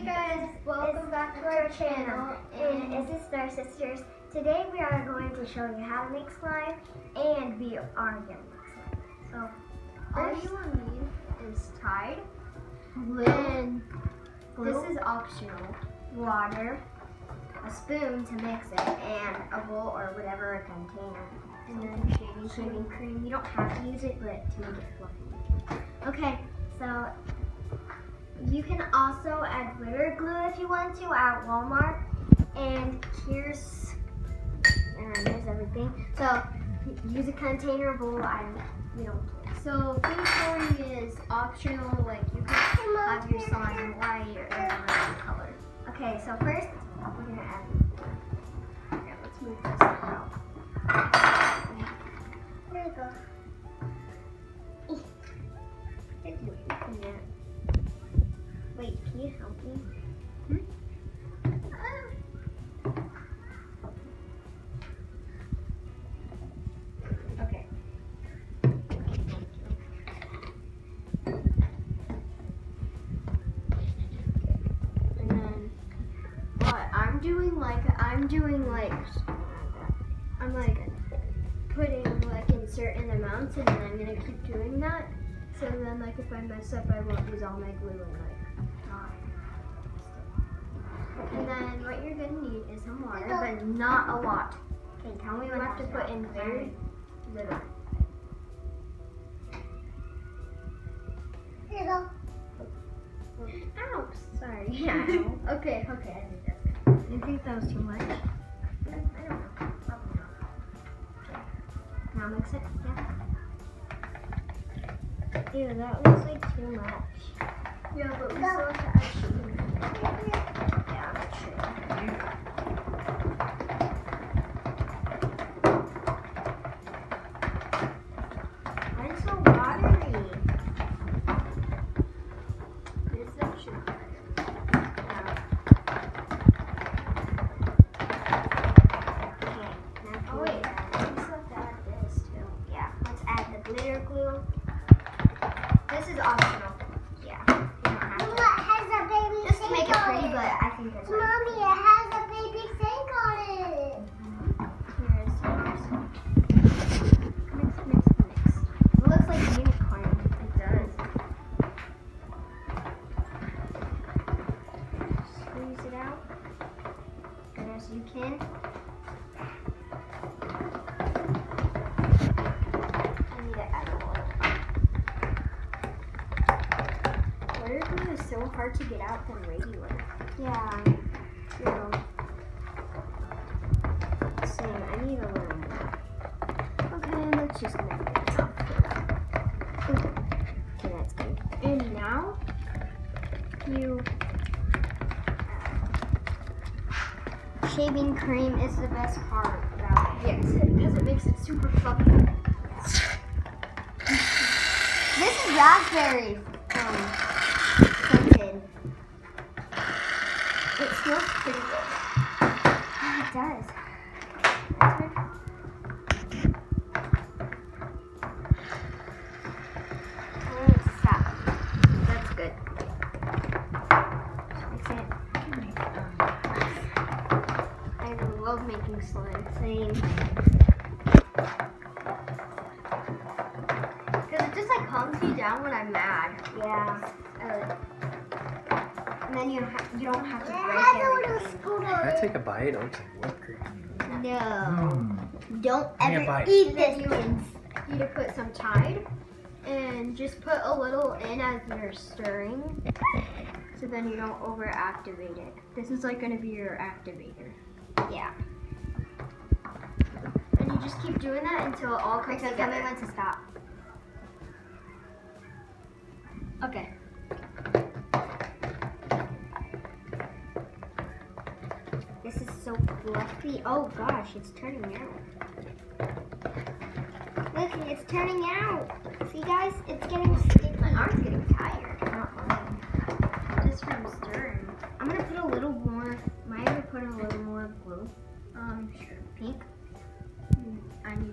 Hey guys, welcome back to our channel. And this is Star Sisters. Today we are going to show you how to make slime and we are going to make slime. So All you will need is Tide. Glue, this is optional. water, a spoon to mix it, and a bowl or whatever a container. And then shaving cream. You don't have to use it, but to make it fluffy. Okay, so you can also add glitter glue if you want to at Walmart. And here's and here's everything. So use a container bowl. I you don't So food coloring is optional. Like you can have your slime white or whatever color. Okay, so first we're gonna add. Okay, let's move this out. There you go. Yeah. Wait, can you help me? Hmm? Okay. And then what I'm doing like I'm doing like I'm like putting like in certain amounts and then I'm gonna keep doing that. So then like if I mess up I won't use all my glue and like. And then what you're gonna need is some water, oh. but not a lot. Okay, tell me You what have to put in very little. You. Ow, sorry. Yeah. okay, okay, I think that's good. You think that was too much? I don't know. Probably not. Now mix it. Yeah. Ew, that looks like too much. Yeah, but we still have to add sugar. Yeah, that's true. Why is it so watery? This is sugar. Okay, now Oh wait, we still have to add this too. Yeah, let's add the glitter glue. This is optional. Yeah, you don't have to. It has a baby Just to sink make it on pretty, it. but I think it's like, Mommy, it has a baby sink on it. Here's yours. Mix, mix, mix. it looks like unicorn. It does. Squeeze it out as best you can. I need to add a little. Glitter glue is so hard to get out than regular. Yeah, You know, same. I need a little more. okay, let's just make it that. Okay, that's good. And now, you Shaving cream is the best part about it. yes, because it makes it super fluffy. This is raspberry um, scented. It smells pretty good. Yeah, it does. I need to stop. That's good. Mix it. I love making slime. Same. Because it just like calms me down when I'm mad. Yeah. And then you you don't have to I take a bite? It looks like whipped cream. No. Mm. Don't Give me a ever bite. eat And this, you- need to put some Tide and just put a little in as you're stirring so then you don't over activate it. This is like going to be your activator. Yeah. And you just keep doing that until it all comes Okay, tell me together. when to stop. Okay. So fluffy. Oh gosh, it's turning out. Look, it's turning out. See guys, it's getting sticky. My arm's getting tired. Not. Just from stirring. I'm gonna put a little more. Am I put a little more glue? Um, sure. Pink? I need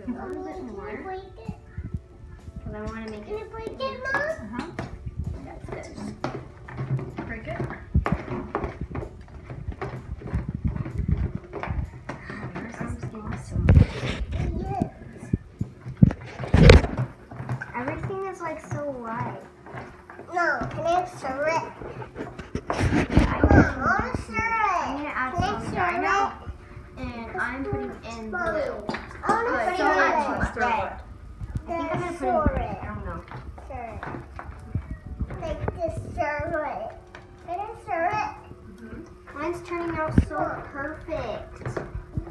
add it. too much red. I think I'm gonna put in red. I don't know. It. Like this, it. Can I stir it? Mm-hmm. Mine's turning out so perfect.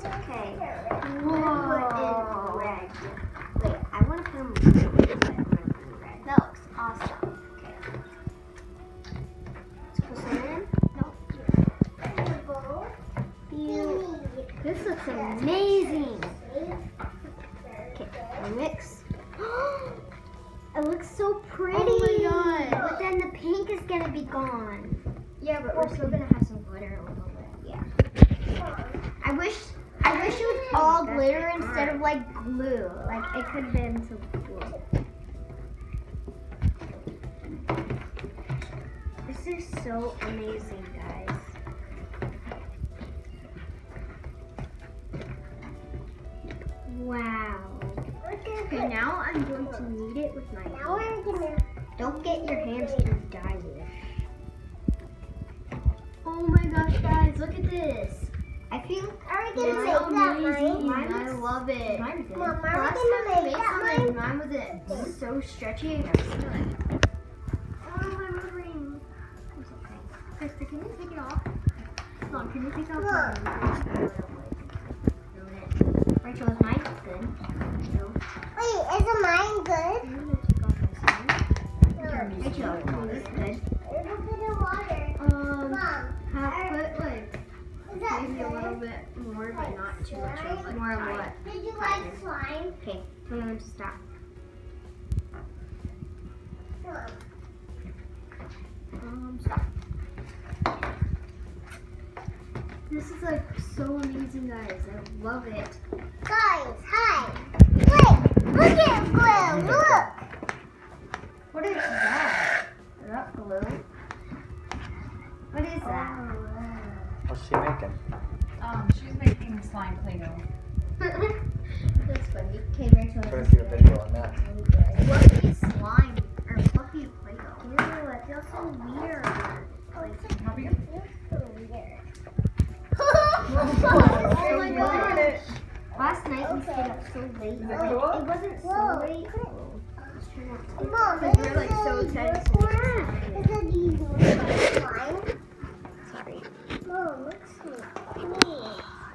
Okay. Stir it. I'm gonna put in red. Wait, I want to put in blue, but I'm gonna put in red. That looks awesome. Okay. Let's put some in. This looks amazing. Mix. it looks so pretty. Oh my God. But then the pink is gonna be gone. Yeah, but we're still gonna have some glitter a little bit. Yeah. I wish. I wish it was all That's glitter instead of like glue. Like it could have been so cool. This is so amazing, now I'm going to knead it with my Now hands. gonna. Don't get your hands too dyed. Oh my gosh, guys, look at this. I feel Are we gonna make that amazing. mine? I love it. mine did. Mom, are we gonna I make that mine? mine was it so stretchy. and Oh, my ring. Krista, can you take it off? Mom, can you take off Look. Rachel, is mine good? No. Wait, isn't mine good? I'm gonna take off my sign. Um, have put like maybe a little bit more, but not too much More of what? Did you like slime? Okay, tell me when to stop. Um. This is like so amazing, guys. I love it. Guys, hi. Wait, look at blue. Look. What is that? Is that glue? What is that? What's she making? Um, she's making slime Play-Doh. That's funny. Okay, Rachel. Try to see a visual on that. Fluffy slime or fluffy Play-Doh. Ew, it feels so weird. Help you? oh my gosh. Last night we stayed up so late. Is it cool? It wasn't so Whoa. late. Mom, Because we're, like, so excited to Is it you doing slime? Sorry. Mom, look me.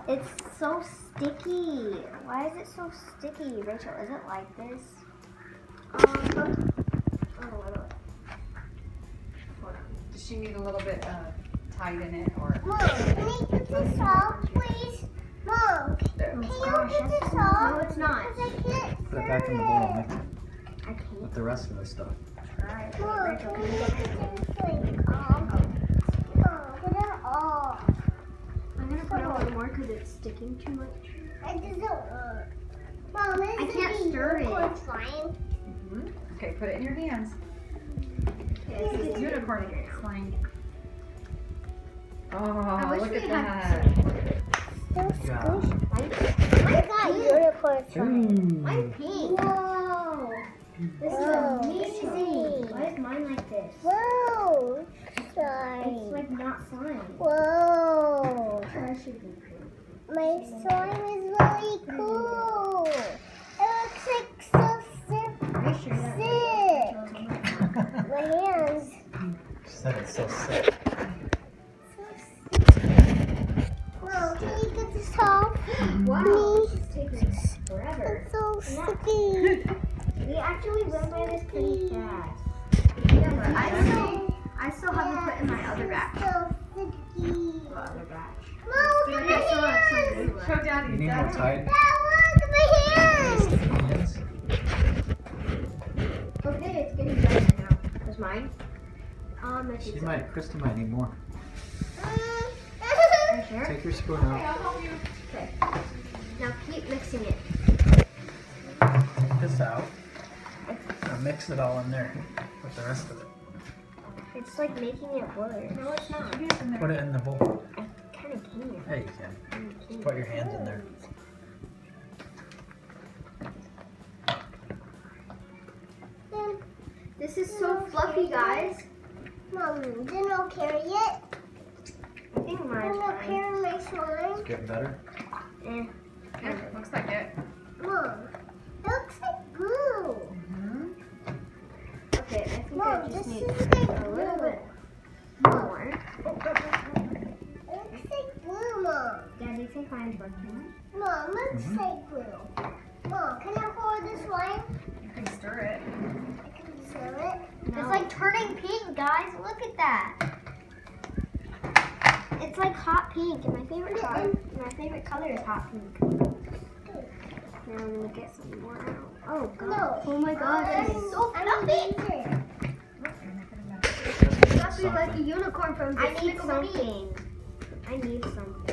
It's so sticky. Why is it so sticky? Rachel, is it like this? Um, oh, I don't- Does she need a little bit uh, Tide in it or? Mom, can you get this off, please? Mom, There. can you gosh, get that's this so- off? no, it's not. Because I can't Put it back in the bowl and I can't with the rest of the stuff. try. Mom, Rachel, can can you you get get this off? Mom, put it off. I'm gonna put more because it's sticking too much. It doesn't work. Mom, I can't it stir it. unicorn slime? Mhm. Okay, put it in your hands. Okay, This is unicorn slime. I Oh, wish look we at had that. So Yeah. I got unicorn slime. Ooh. Mine pink. Whoa. This Whoa. is amazing. Why is mine like this? Whoa. It's like not slime. Whoa. My slime is really cool. It looks like so sick. Are you sure Sick. My hands. Said it's so sick. Mom, can you get this off? Wow, Me. this is taking forever. It's so sticky. We actually went by this pretty fast. Yeah, but I still, I still haven't put in my other batch. So sticky. Other batch. Mom, Maybe look I still have some at my blue hands. left. Show You need more Daddy. tide? That was my hands. Hands? Okay, it's getting better now. Where's mine? Um, She think so. might, Christy might need more. Are sure? Take your spoon out. I'll help you. Now keep mixing it. Take this out. And mix it all in there with the rest of it. It's like making it worse. No, it's not. Hands in there. Put it in the bowl. I kind of can't. Yeah, you can. Just put your hands in there. This is so fluffy, guys. Mom, then I'll carry it. I think mine's Then I'll carry my slime. It's getting better? Eh. Yeah. yeah. Looks like it. Mom, it looks like glue. Mm -hmm. Okay, I think Mom, I just need a little bit. Mom. Yeah, do you think mine's working? Mom, looks Mhm. like glue. Mom, can I hold this slime? You can stir it. I can stir it. It's like turning pink, guys. Look at that. It's like hot pink, and my favorite color. My favorite color is hot pink. Now I'm gonna get some more out. Oh god. No. Oh my god, I'm- it's so I'm fluffy. leaving. Fluffy like a unicorn from I need Despicable Me. I need something.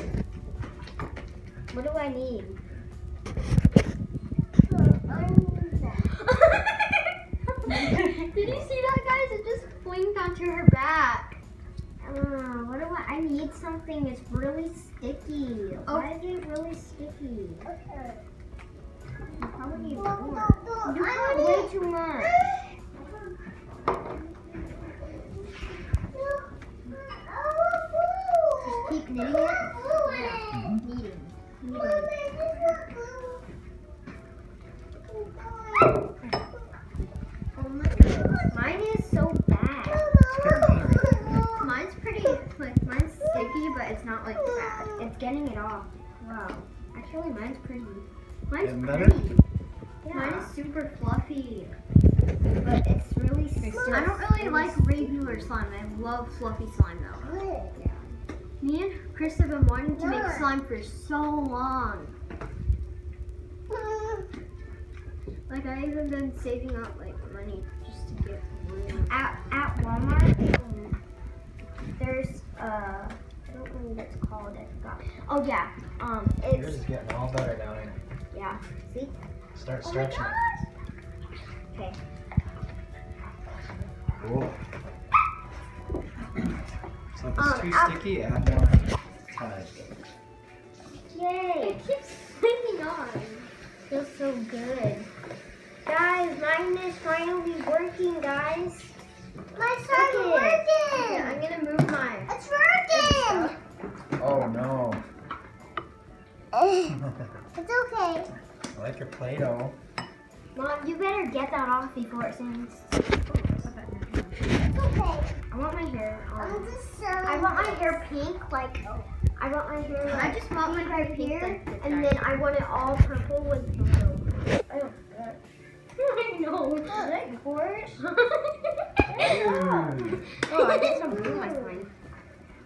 What do I need? Did you see that, guys? It just blinked onto her back. Uh, what do I? I need something that's really sticky. Why is it really sticky? Okay. I probably need No, more. no, no, You I have need- way too much. Just keep knitting it. Mine is so bad. Mine's pretty, like, mine's sticky, but it's not, like, bad. It's getting it off. Wow. Actually, mine's pretty. Mine's Getting better? pretty. Mine is super fluffy. But it's really sticky. I don't really like regular slime. I love fluffy slime, though. Me and Chris have been wanting to make slime for so long. Like, I even been saving up, like, money just to get one. At, at Walmart, um, there's, uh, I don't know what it's called. I forgot. Oh, yeah. Um, Yours it's, is getting all better down here. yeah. See? Start Oh my stretching it. gosh. Okay. Cool. So if it's Um, too sticky, add more tide. Yay! It keeps hanging on. Feels so good. Guys, mine is finally working, guys. My Look son's it. working. I'm gonna move mine. It's working. Oh no. It's okay. I like your Play-Doh. Mom, you better get that off before it sings. It's okay. I want my hair I'm on. just I want my hair pink, like I want my hair. Like, I just want my pink hair right pink here, like and then I want it all purple with blue. I don't. I know. Is that yours? Oh, I get some blue in my.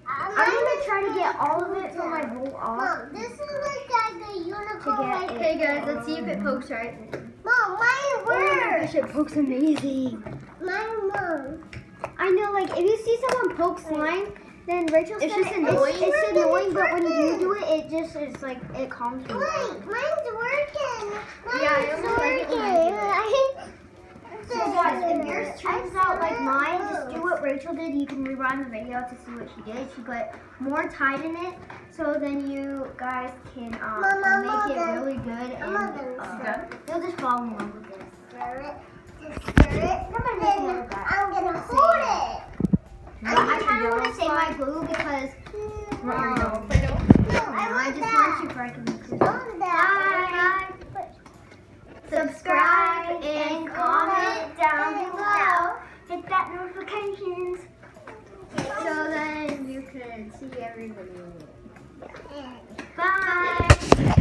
I'm gonna try to get all of it from my bowl off. Mom, this is like a, unicorn get right it. Okay, guys, let's see if it um, pokes right. Mom, mine Oh my works. gosh, it pokes amazing. Mine works. I know, like if you see someone poke slime, then Rachel It's just it- annoying. It's, it's Working, annoying, but when you do it, it just is like it calms you Wait, mine's working. Mine's Yeah, I almost it when I do working. So guys, if yours turns out like mine, just do what Rachel did. You can rewind the video to see what she did. She put more Tide in it, so then you guys can um, Mama, make it really good, and uh, you'll just fall in love with it. Stir it. Stir it. Come on, make a Then little guy. I'm gonna hold it. But I want to say my glue because your um, yellow Play-Doh? No, I, I want just that. want to break them. I want that. Bye. Subscribe and comment down below. Hit that notifications. So then you can see every video. Bye.